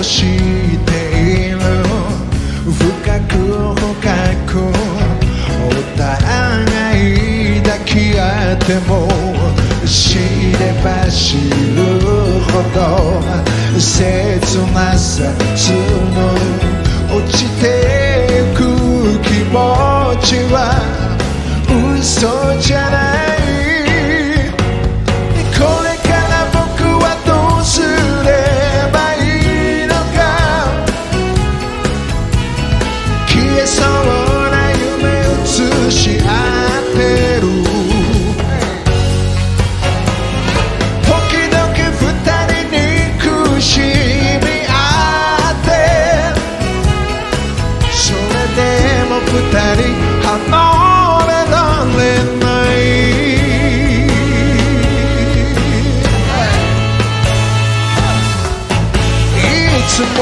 をている深く深くお互い抱き合っても知れば知るほど切なさ募る落ちてゆく気持ちは嘘じゃない。る。時々二人に苦しみ合ってそれでも二人離れられない。いつも